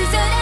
to the